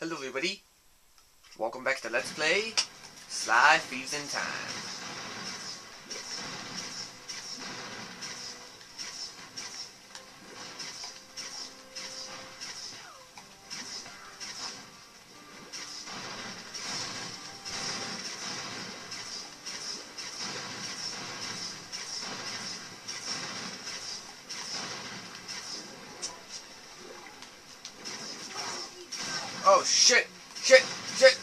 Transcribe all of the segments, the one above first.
Hello everybody, welcome back to Let's Play Sly Thieves in Time. Shit! Shit! Shit!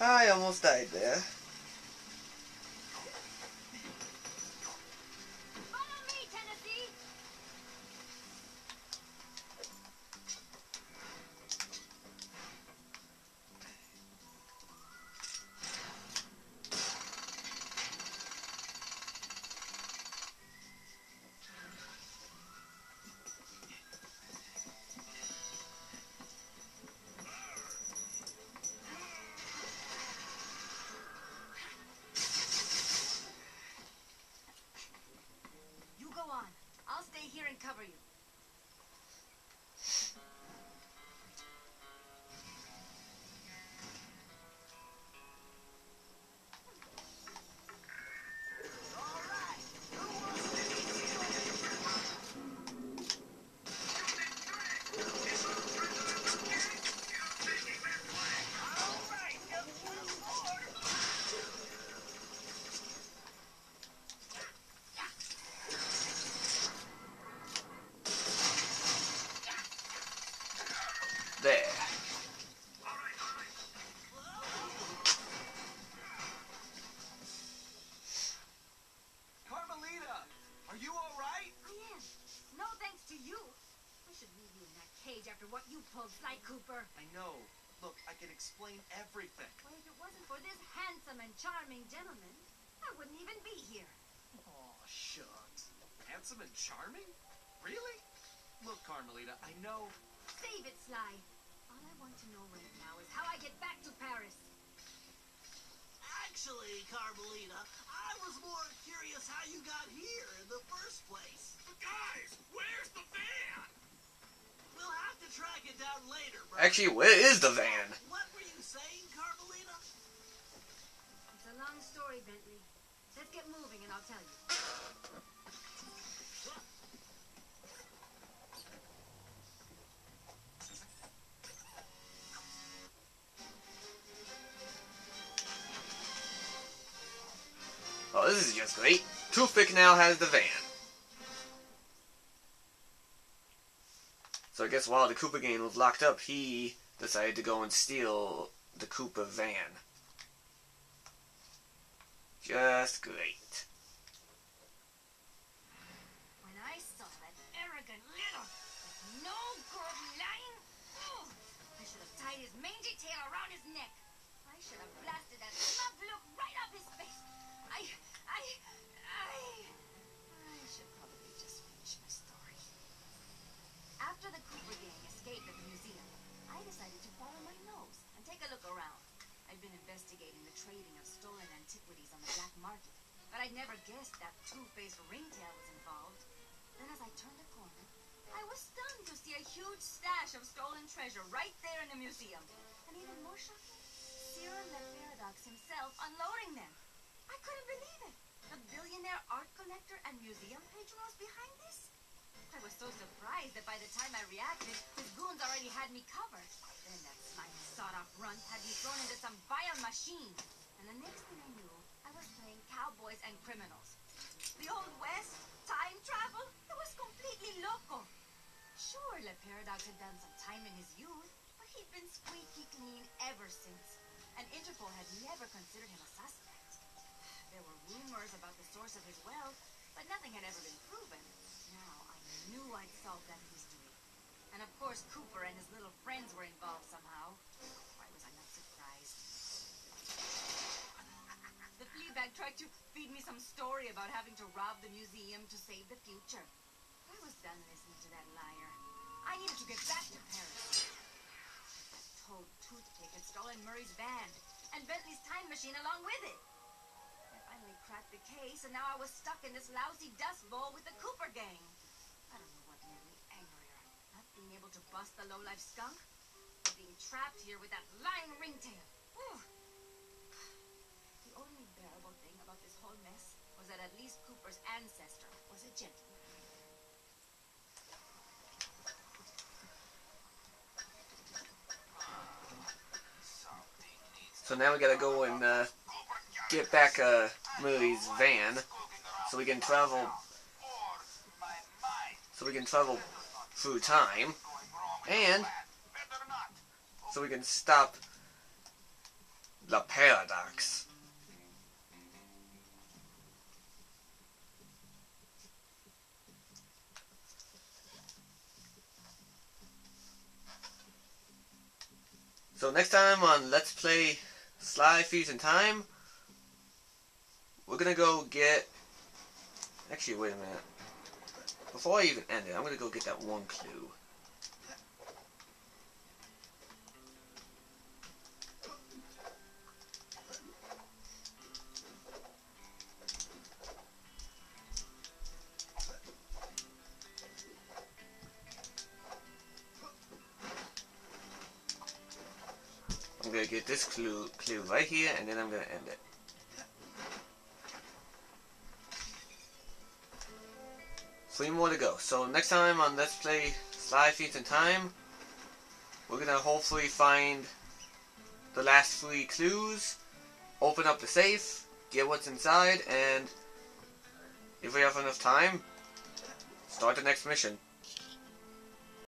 I almost died there. Cover you. After what pulled, Sly Cooper. I know. Look, I can explain everything. Well, if it wasn't for this handsome and charming gentleman, I wouldn't even be here. Oh, shucks. Handsome and charming? Really? Look, Carmelita, I know. Save it, Sly. All I want to know right now is how I get back to Paris. Actually, Carmelita, I was more curious how you got here in the first place. But guys, where's the van? We'll have to track it down later, bro. Actually, where is the van? What were you saying, Carmelita? It's a long story, Bentley. Let's get moving and I'll tell you. Oh, this is just great. Toothpick now has the van. So I guess while the Cooper gang was locked up, he decided to go and steal the Cooper van. Just great. When I saw that arrogant little, no good lying fool, I should have tied his mangy tail around his neck. I should have blasted that smug look right up his face. I, I, I, I should probably just finish my story. After the Cooper gang escaped at the museum, I decided to follow my nose and take a look around. I'd been investigating the trading of stolen antiquities on the black market, but I'd never guessed that two-faced ringtail was involved. Then as I turned a corner, I was stunned to see a huge stash of stolen treasure right there in the museum. And even more shocking, Cyrille Paradox himself unloading them. I couldn't believe it. The billionaire art collector and museum patron was behind this? I was so surprised that by the time I reacted, his goons already had me covered. Then that slimy sawed-off runt had me thrown into some vile machine. And the next thing I knew, I was playing cowboys and criminals. The Old West? Time travel? It was completely loco. Sure, Le Paradox had done some time in his youth, but he'd been squeaky clean ever since. And Interpol had never considered him a suspect. There were rumors about the source of his wealth, but nothing had ever been proven. Now I knew I'd solve that mystery. And of course, Cooper and his little friends were involved somehow. Why was I not surprised? The Fleabag tried to feed me some story about having to rob the museum to save the future. I was done listening to that liar. I needed to get back to Paris. That toad toothpick had stolen Murray's van, and Bentley's time machine along with it. I finally cracked the case, and now I was stuck in this lousy dust bowl with the Cooper gang. I don't know what led me angrier. Not being able to bust the low-life skunk? Or being trapped here with that lying ringtail? Only bearable thing about this whole mess was that at least Cooper's ancestor was a gentleman. So now we gotta go and uh, get back uh, Millie's van so we can travel so we can travel through time and so we can stop the paradox. So next time on Let's Play Sly Thieves in Time, we're gonna go get. Actually, wait a minute. Before I even end it, I'm gonna go get that one clue. Gonna get this clue clue right here, and then I'm gonna end it. Three more to go. So next time on Let's Play Sly Thieves in Time, we're gonna hopefully find the last three clues, open up the safe, get what's inside, and if we have enough time, start the next mission.